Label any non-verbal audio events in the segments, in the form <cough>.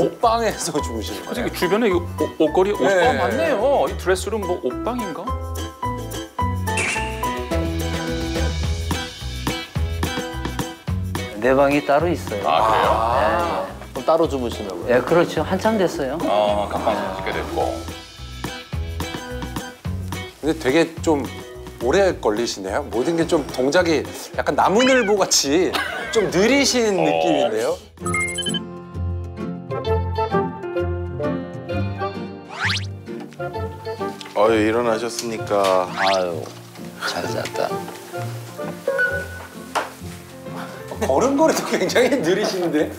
옷방에서 주무시는 거예요? 저기 주변에 이 옷, 옷걸이 옷 네. 어, 맞네요. 이 드레스룸 뭐 옷방인가? 내 방이 따로 있어요. 아 그래요? 그럼 따로 주무시는 거예요? 예, 그렇죠. 한참 됐어요. 어 감방 짓게 됐고. 근데 되게 좀 오래 걸리시네요. 모든 게 좀 동작이 약간 나무늘보 같이 좀 느리신 어. 느낌인데요. 어유 일어나셨습니까? 아유, 잘 잤다. 걸음걸이도 굉장히 느리신데.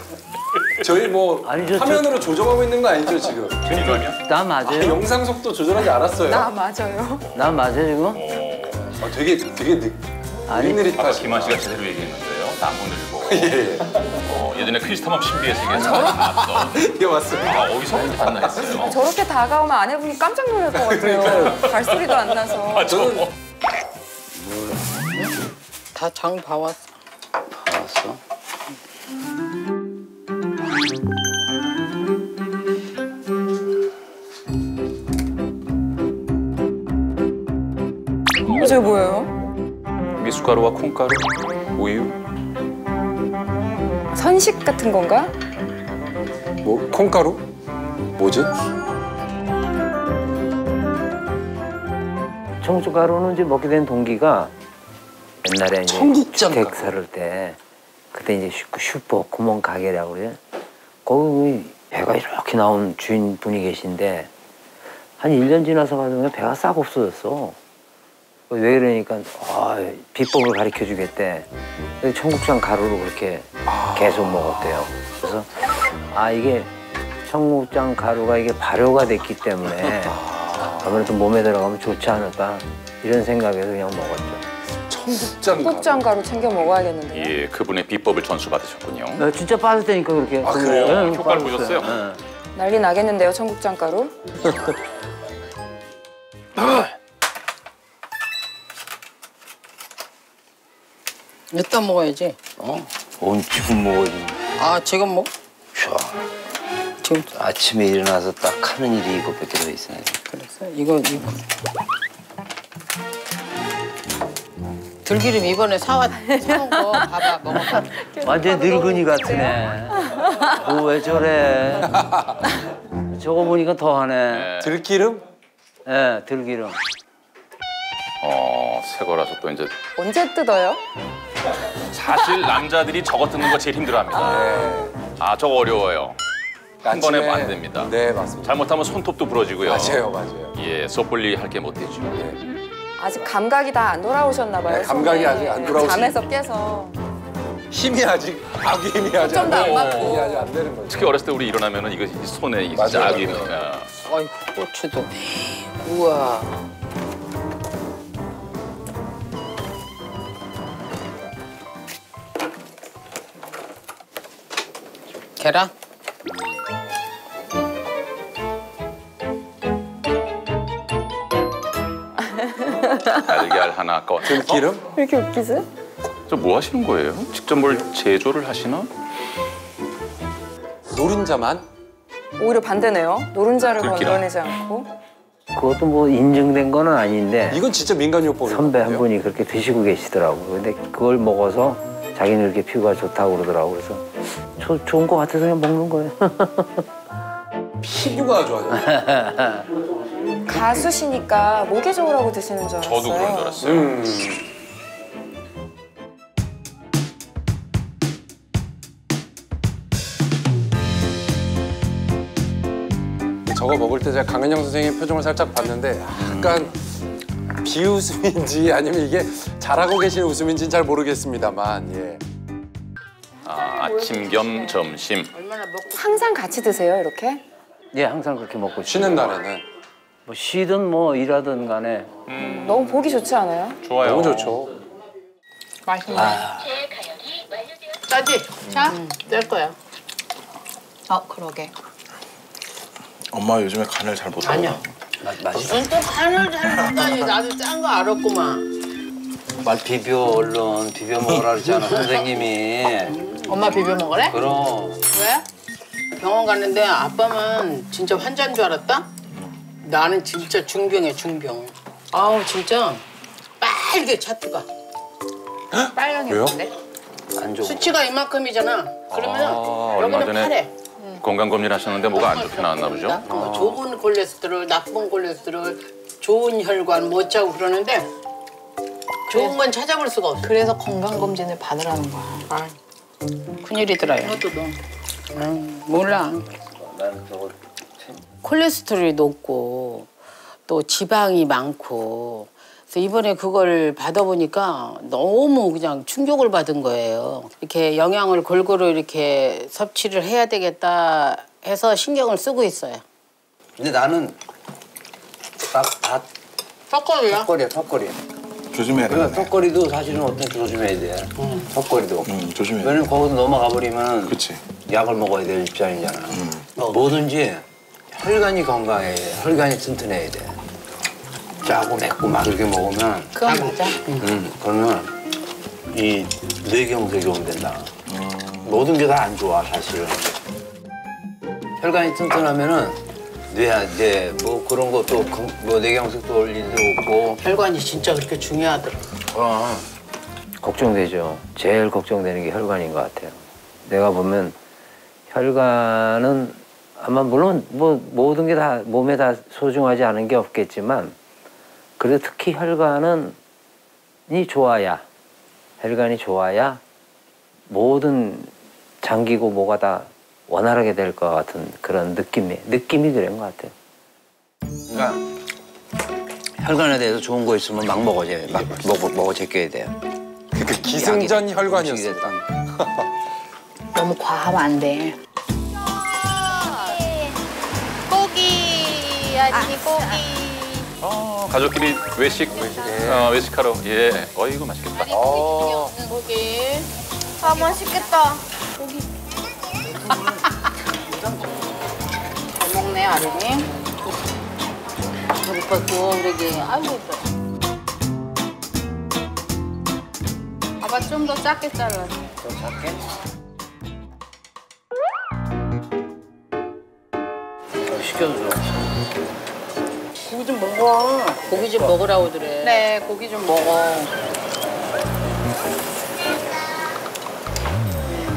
저희 뭐 아니, 저- 화면으로 조정하고 있는 거 아니죠 지금? 이러면? 나 아, 맞아요? 영상 속도 조절하지 않았어요. 나 맞아요. 나 맞아 지금? 아, 되게 되게 느, 아니, 아까 느릿느릿하시. 김한 씨가 제대로 얘기했는데요. 나무늘보. <laughs> 예, 어, 예전에 크리스토머 신비의 세계에서 나왔던. 예 맞습니다. 아 어디서 봤나 했어요. 저렇게 다가오면 아내분이 깜짝 놀랄 것 같아요. 발소리도 안 나서. <laughs> 아, 저는 다장 봐왔어. 알았어. 어, 저게 뭐예요? 미숫가루와 콩가루, 우유. 선식 같은 건가? 뭐 콩가루? 뭐지? 청주가루는 이제 먹게 된 동기가 옛날에 이제 청국장 주택. 살을 때 그때 이제 슈- 슈퍼 구멍 가게라고 그래. 거기 배가 이렇게 나온 주인분이 계신데 한 1년 지나서 가면 배가 싹 없어졌어. 왜 그러니까 아, 비법을 가르쳐 주겠대. 청국장 가루로 그렇게 계속 먹었대요. 그래서 아 이게 청국장 가루가 이게 발효가 됐기 때문에 아무래도 몸에 들어가면 좋지 않을까 이런 생각에서 그냥 먹었죠. 청국장. 청국장 가루 챙겨 먹어야겠는데요. 예, 그분의 비법을 전수 받으셨군요. 나 진짜 빠졌다니까 그렇게. 아, 그래요? 네, 효과를 빠졌어요. 보셨어요? 네. 난리 나겠는데요, 청국장 가루? <laughs> 이따 먹어야지. 어? 온 지금 먹어야지. 아 지금 뭐? 자, 지금 아침에 일어나서 딱 하는 일이 이것밖에 더 있어요. 그랬어. 이거 이거. 들기름 이번에 사왔 사온 거 봐봐 먹어봐. 완전 늙은이 같으네. 뭐 왜 저래? <laughs> 저거 보니까 더하네. 들기름? 예, 들기름. 어, 새 거라서 또 이제 언제 뜯어요? 사실 남자들이 저거 뜯는 거 제일 힘들어합니다. 네. 아, 저거 어려워요. 한 번에 아침에- 안 됩니다. 네 맞습니다. 잘못하면 손톱도 부러지고요. 맞아요 맞아요. 예, 섣불리 할 게 못 되죠. 아직 감각이 다 안 돌아오셨나 봐요. 네, 감각이 손에. 아직 안 돌아오시- 잠에서 깨서. 힘이 아직 아기 힘이 아직 안 돼. 맞고. 힘이 아직 안 되는 거죠. 특히 어렸을 때 우리 일어나면은 이거 이 손에 이 맞아요, 짝이 맞아요. 어, 아이 고추도. 우와. 계란? 달걀 하나 꺼. 들기름? 왜 이렇게 웃기지? 저 뭐 하시는 거예요? 직접 뭘 제조를 하시나? 노른자만? 오히려 반대네요. 노른자를 들기름. 건드리지 않고. 그것도 뭐 인증된 거는 아닌데 이건 진짜 민간요법이에요. 선배 한 분이 그렇게 드시고 계시더라고. 근데 그걸 먹어서 자기는 이렇게 피부가 좋다고 그러더라고. 그래서 저, 좋은 거 같아서 그냥 먹는 거예요. <laughs> 피부가 좋아져요. <laughs> 가수시니까 목이 좋으라고 드시는 줄 알았어요. 저도 그런 줄 알았어요. 음. 저거 먹을 때 제가 강은영 선생님 표정을 살짝 봤는데 약간 비웃음인지 아니면 이게 잘하고 계시는 웃음인지는 잘 모르겠습니다만 예. 아, 아침 겸 점심. 얼마나 먹고 항상 같이 드세요, 이렇게? 예, 항상 그렇게 먹고 쉬는 있어요. 날에는 뭐 쉬든 뭐 일하든 간에 너무 보기 좋지 않아요? 좋아요. 너무 좋죠. 맛있네. 짜지? 자, 뗄 거야. 어, 그러게. 엄마 요즘에 간을 잘 못하고 아니야. 맛- 맛있어. 무슨 또 간을 잘 못하니 나도 짠 거 알았구만. 말 비벼 얼른 비벼 먹으라 그랬잖아 선생님이. 엄마 비벼 먹으래? 그럼 왜? 병원 갔는데 아빠만 진짜 환자인 줄 알았다? 나는 진짜 중병이야 중병. 아우 진짜 빨개 차트가. 빨간색인데? 안 좋고. 수치가 이만큼이잖아. 그러면 아, 얼마 여기는 전에 파래. 건강 검진 하셨는데 뭐가 안 좋게 나왔나 보죠? 나쁜 거, 좋은 콜레스테롤, 나쁜 콜레스테롤, 좋은 혈관 못 짜고 그러는데 좋은 건 찾아볼 수가 없어. 그래서 건강검진을 받으라는 거야. 아, 큰일이더라요. 너도 너. 음, 몰라. 콜레스테롤이 높고 또 지방이 많고 그래서 이번에 그걸 받아보니까 너무 그냥 충격을 받은 거예요. 이렇게 영양을 골고루 이렇게 섭취를 해야 되겠다 해서 신경을 쓰고 있어요. 근데 나는 딱다 턱걸이야? 턱걸이야 턱걸이. 조심해야 돼. 그러니까 턱걸이도 사실은 어떤 조심해야 돼. 턱걸이도. 음, 조심해야 돼. 왜냐면 거기서 넘어가 버리면 그치. 약을 먹어야 될 입장이잖아. 뭐든지 혈관이 건강해야 돼. 혈관이 튼튼해야 돼. 짜고 맵고 막 이렇게 먹으면 그건 맞아. 음, 그러면 이 뇌경색이 온단다. 모든 게 다 안 좋아 사실은. 혈관이 튼튼하면은 뇌 이제 뭐 그런 것도 건- 뭐 뇌경색도 올 일도 없고. 혈관이 진짜 그렇게 중요하더라. 어. 걱정되죠. 제일 걱정되는 게 혈관인 것 같아요. 내가 보면 혈관은 아마 물론 뭐 모든 게 다 몸에 다 소중하지 않은 게 없겠지만 그래도 특히 혈관은 이 좋아야 혈관이 좋아야 모든 장기고 뭐가 다 원활하게 될 것 같은 그런 느낌이 느낌이 그런 것 같아요. 그러니까 혈관에 대해서 좋은 거 있으면 막 먹어줘야 막 먹어 먹어 제껴야 돼요. 그 기승전. 됐다. <laughs> 너무 과하면 안 돼. 고기 아니 고기 어, 가족끼리 외식 어, 외식하러 예. 어이구 맛있겠다. 고기. 아 맛있겠다 잘 먹네 아린이. 우리 오빠 구워오르기 아이고 이뻐. 아빠 좀 더 작게 잘라 더 작게? 어, 좋아. 고기 좀 먹어. 고기 좀 먹으라고 그래. 네 고기 좀 먹어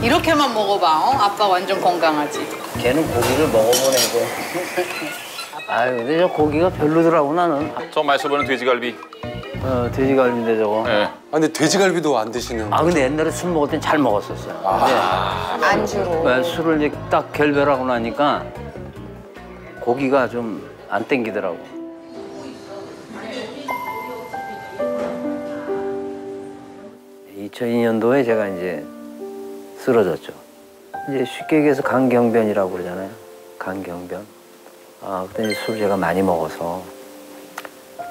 이렇게만 먹어봐 어? 아빠 완전 건강하지 걔는 고기를 먹어보는 거. 아유, 근데 저 고기가 별로더라고 나는. 저 맛있어보는 돼지갈비. 어, 돼지갈비인데 저거. 예. 아, 근데 돼지갈비도 안 드시는. 아 근데 옛날에 술 먹을 땐 잘 먹었었어요. 근데 안주로. 왜 술을 이제 딱 결별하고 나니까 고기가 좀 안 땡기더라고. (2002년도에) 제가 이제 쓰러졌죠. 이제 쉽게 얘기해서 간경변이라고 그러잖아요. 간경변. 아 그때 이제 술 제가 많이 먹어서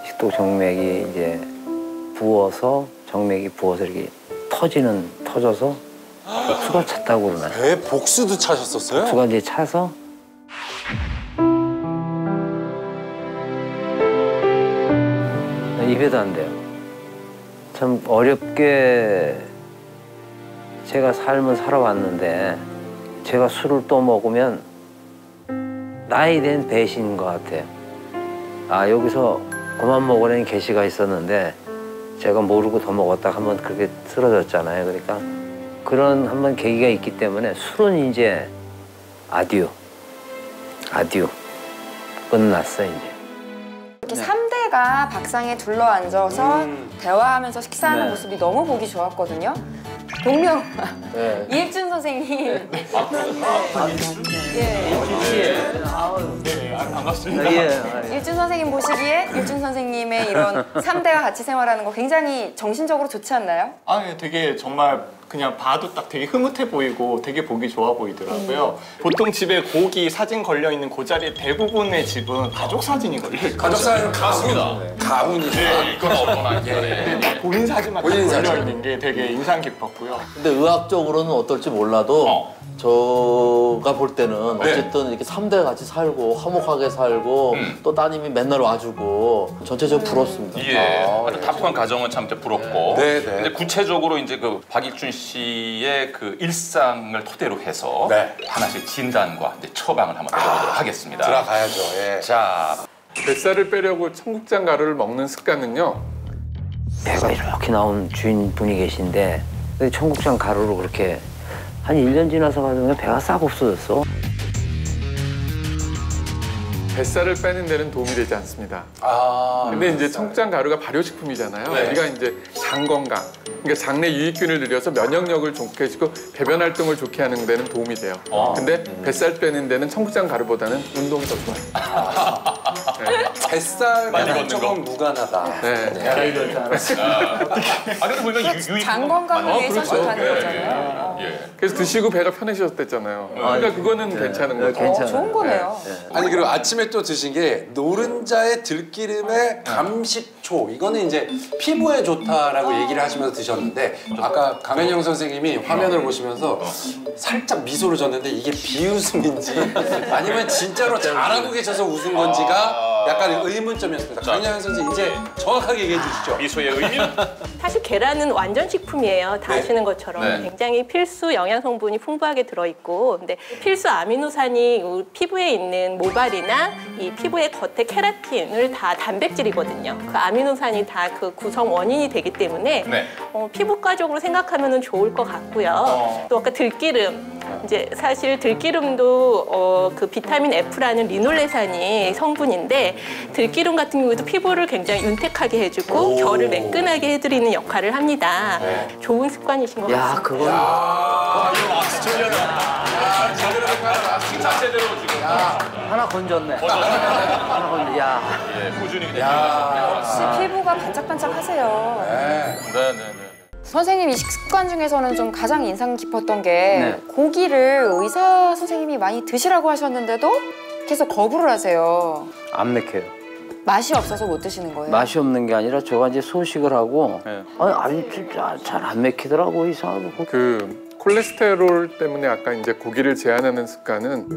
식도 정맥이 이제 부어서 정맥이 부어서 이렇게 터지는 터져서 수가 찼다고 그러나요? 배 복수도 차셨었어요? 수가 이제 차서 입에도 안 돼요. 참 어렵게 제가 삶을 살아왔는데 제가 술을 또 먹으면 나에 대한 배신인 것 같아요. 아 여기서 그만 먹으라는 계시가 있었는데 제가 모르고 더 먹었다 한번 그렇게 쓰러졌잖아요. 그러니까 그런 한번 계기가 있기 때문에 술은 이제 아디오, 아디오 끝났어 이제. 이렇게 삼대가 밥상에 둘러앉아서 대화하면서 식사하는 네. 모습이 너무 보기 좋았거든요. 동명 네. <laughs> 이익준 선생님. 예. 일준 선생님 보시기에 일준 선생님의 이런 <laughs> 삼대가 같이 생활하는 거 굉장히 정신적으로 좋지 않나요? 아, 예, 되게 정말 그냥 봐도 딱 되게 흐뭇해 보이고 되게 보기 좋아 보이더라고요. 보통 집에 고기 사진 걸려 있는 그 자리에 대부분의 집은 가족 사진이 걸려 있거든요. 가족 사연 가훈. 가훈이. 이건 어떤 아니에 본인 사진만 딱 본인 걸려 사진. 있는 게 되게 인상 깊었고요. 근데 의학적으로는 어떨지 몰라도 어. 저가 볼 때는 어쨌든 이렇게 삼대 같이 살고 화목하게 살고 또 따님이 맨날 와주고 전체적으로 부럽습니다. 예. 아주 다통한 가정은 참 부럽고. 네, 네. 근데 구체적으로 이제 그 박익준 씨 씨의 그 일상을 토대로 해서 네. 하나씩 진단과 이제 처방을 한번 해보도록 하겠습니다. 들어가야죠. 예. 자, 뱃살을 빼려고 청국장 가루를 먹는 습관은요. 배가 이렇게 나온 주인분이 계신데 그 청국장 가루로 그렇게 한 1년 지나서 가면 배가 싹 없어졌어. 뱃살을 빼는 데는 도움이 되지 않습니다. 아. 근데 이제 청국장 가루가 발효식품이잖아요. 네. 우리가 이제 장 건강, 그러니까 장내 유익균을 늘려서 면역력을 좋게 해주고 배변 활동을 좋게 하는 데는 도움이 돼요. 어. 근데 뱃살 빼는 데는 청국장 가루보다는 운동이 더 좋아요. <laughs> 뱃살 많이 빼는 걷는 조금 무관하다. 네. 아 근데 보니까 유, 유익 장 건강을 어, 위해서. 좋다는 예, 거잖아요. 예. 그래서 드시고 배가 편해지셨댔잖아요. 그러니까 그거는 괜찮은 네, 거죠. 괜찮아요. 어, 좋은 거네요. 아니 그리고 아침에 또 드신 게 노른자의 들기름에 감식초. 이거는 이제 피부에 좋다라고 얘기를 하시면서 드셨는데 아까 강현영 선생님이 화면을 보시면서 살짝 미소를 졌는데 이게 비웃음인지 아니면 진짜로 <laughs> 잘하고 계셔서 웃은 건지가 약간 의문점이었습니다. 강현영 선생님 이제 정확하게 얘기해 주시죠. 미소의 의미는 <laughs> 사실 계란은 완전 식품이에요. 다 네. 아시는 것처럼 네. 굉장히 필수 영양 성분이 풍부하게 들어있고, 근데 필수 아미노산이 피부에 있는 모발이나 이 피부의 겉에 케라틴을 다 단백질이거든요. 그 아미노산이 다 그 구성 원인이 되기 때문에 네. 어, 피부과적으로 생각하면 좋을 것 같고요. 어. 또 아까 들기름. 이제 사실 들기름도 어, 그 비타민 F라는 리놀레산이 성분인데 들기름 같은 경우도 피부를 굉장히 윤택하게 해주고 결을 매끈하게 해드리는 역할을 합니다. 좋은 습관이신 것 야, 같습니다. 그건 자체대로 지금 하나 건졌네. 하나 건졌. 야, 예, 꾸준히 그냥 역시 피부가 반짝반짝하세요. 네, 네, 네. 선생님 이 식습관 중에서는 좀 가장 인상 깊었던 게 네. 고기를 의사 선생님이 많이 드시라고 하셨는데도 계속 거부를 하세요. 안 맥혀요. 맛이 없어서 못 드시는 거예요. 맛이 없는 게 아니라 제가 이제 소식을 하고 네. 아니, 아니 진짜 잘안 맥히더라고 이상하게. 그 콜레스테롤 때문에 아까 이제 고기를 제한하는 습관은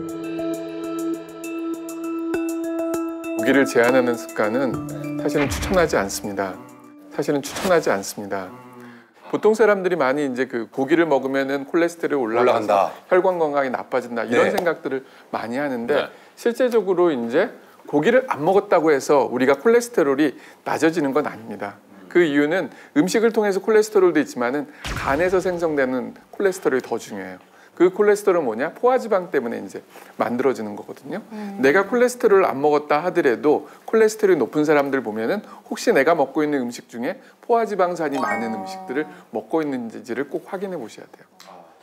고기를 제한하는 습관은 사실은 추천하지 않습니다. 사실은 추천하지 않습니다. 보통 사람들이 많이 이제 그 고기를 먹으면은 콜레스테롤이 올라가서 올라간다. 혈관 건강이 나빠진다 이런 네. 생각들을 많이 하는데 네. 실제적으로 이제 고기를 안 먹었다고 해서 우리가 콜레스테롤이 낮아지는 건 아닙니다. 그 이유는 음식을 통해서 콜레스테롤도 있지만은 간에서 생성되는 콜레스테롤이 더 중요해요. 그 콜레스테롤은 뭐냐? 포화지방 때문에 이제 만들어지는 거거든요. 내가 콜레스테롤을 안 먹었다 하더라도 콜레스테롤이 높은 사람들 보면은 혹시 내가 먹고 있는 음식 중에 포화지방산이 많은 음식들을 먹고 있는지를 꼭 확인해 보셔야 돼요.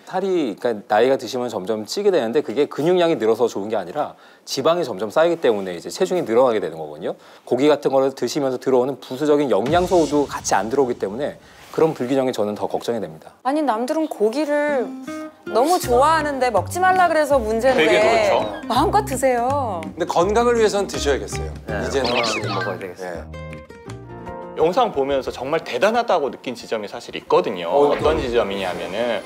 살이 그러니까 나이가 드시면 점점 찌게 되는데 그게 근육량이 늘어서 좋은 게 아니라 지방이 점점 쌓이기 때문에 이제 체중이 늘어나게 되는 거거든요. 고기 같은 거를 드시면서 들어오는 부수적인 영양소도 같이 안 들어오기 때문에 그런 불균형이 저는 더 걱정이 됩니다. 아니 남들은 고기를 너무 좋아하는데 먹지 말라 그래서 문제인데 되게 그렇죠. 마음껏 드세요. 근데 건강을 위해서는 드셔야겠어요. 네, 이제는 확실히 먹어야 되겠어요. 네. 영상 보면서 정말 대단하다고 느낀 지점이 사실 있거든요. 어, 떤 지점이냐면은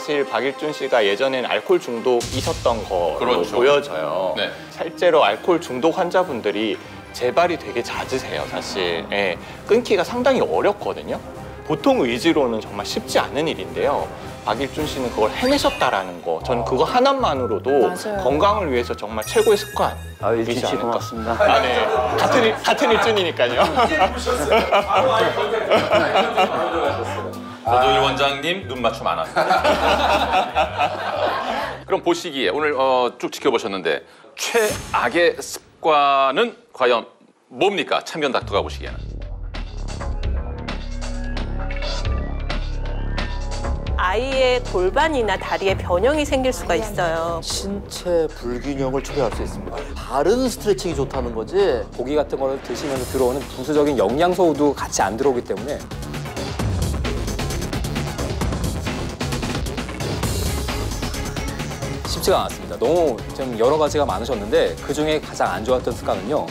사실 박일준 씨가 예전엔 알코올 중독 있었던 거로 그렇죠. 보여져요. 네. 실제로 알코올 중독 환자분들이 재발이 되게 잦으세요, 사실. 예, 끊기가 상당히 어렵거든요. 보통 의지로는 정말 쉽지 않은 일인데요. 박일준 씨는 그걸 해내셨다라는 거, 저는 그거 하나만으로도 맞아요. 건강을 위해서 정말 최고의 습관. 아, 일진 씨 않을까. 고맙습니다. 아, 네. 같은, 일, 같은 일준이니까요. <laughs> 조조일 원장님 눈 맞춤 안 합니다. <laughs> 그럼 보시기에 오늘 어, 쭉 지켜보셨는데 최악의 습관은 과연 뭡니까? 참견 닥터가 보시기에는. 아이의 골반이나 다리에 변형이 생길 수가 있어요. 신체 불균형을 초래할 수 있습니다. 바른 스트레칭이 좋다는 거지. 고기 같은 거를 드시면서 들어오는 부수적인 영양소도 같이 안 들어오기 때문에 쉽지가 않았습니다. 너무 좀 여러 가지가 많으셨는데 그 중에 가장 안 좋았던 습관은요.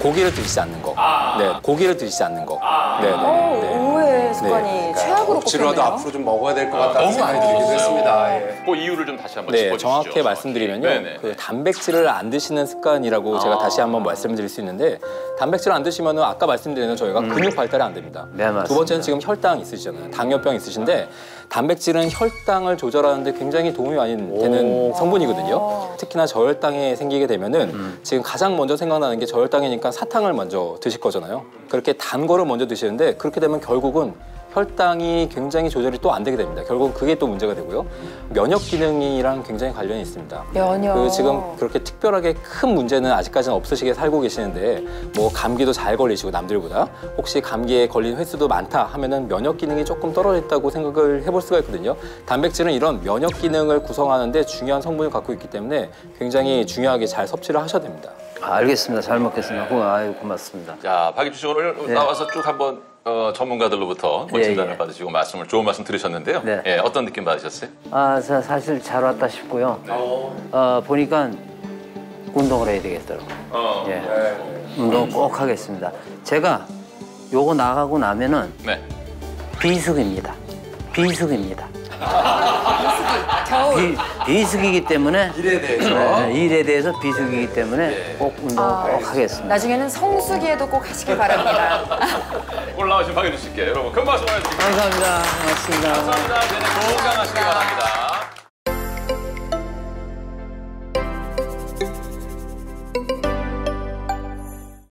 고기를 드시지 않는 거. 네, 고기를 드시지 않는 거. 네, 네, 어, 네. 의외. 먹는 습관이 최악으로 억지로라도 꼽혔네요. 앞으로 좀 먹어야 될 것 같다는 생각이 들기도 했습니다. 예. 그 이유를 좀 다시 한번 네, 짚어주시죠. 정확히 말씀드리면요. 네네. 그 단백질을 안 드시는 습관이라고 제가 다시 한번 말씀드릴 수 있는데 단백질 안 드시면 은 아까 말씀드린 저희가 근육 발달이 안 됩니다. 네, 맞습니다. 두 번째는 지금 혈당 있으시잖아요. 당뇨병 있으신데 단백질은 혈당을 조절하는데 굉장히 도움이 많이 되는 성분이거든요. 특히나 저혈당이 생기게 되면은 지금 가장 먼저 생각나는 게 저혈당이니까 사탕을 먼저 드실 거잖아요. 그렇게 단 거를 먼저 드시는데 그렇게 되면 결국은 혈당이 굉장히 조절이 또 안 되게 됩니다. 결국 그게 또 문제가 되고요. 면역 기능이랑 굉장히 관련이 있습니다. 면역. 그 지금 그렇게 특별하게 큰 문제는 아직까지는 없으시게 살고 계시는데 뭐 감기도 잘 걸리시고 남들보다 혹시 감기에 걸린 횟수도 많다 하면은 면역 기능이 조금 떨어졌다고 생각을 해볼 수가 있거든요. 단백질은 이런 면역 기능을 구성하는데 중요한 성분을 갖고 있기 때문에 굉장히 중요하게 잘 섭취를 하셔야 됩니다. 아, 알겠습니다. 잘 먹겠습니다. 고- 아유 고맙습니다. 자, 박익주 씨 오늘 네. 나와서 쭉 한번 어, 전문가들로부터 뭐 예, 진단을 예. 받으시고 말씀을 좋은 말씀 들으셨는데요. 네. 예, 어떤 느낌 받으셨어요? 아, 사- 사실 잘 왔다 싶고요. 어, 보니까 운동을 해야 되겠더라고요. 어. 예. 운동 꼭 하겠습니다. 제가 요거 나가고 나면은 네. 비수기입니다. 비수기입니다. 겨울. 비, 비수기이기 때문에 일에 대해서 네, 일에 대해서 비수기이기 때문에 꼭 운동을 아, 꼭 하겠습니다. 나중에는 성수기에도 꼭 하시길 바랍니다. 올라오신 박익주 씨께 여러분 큰 박수 보내드립니다. 감사합니다. 고맙습니다. 감사합니다. 네, 좋은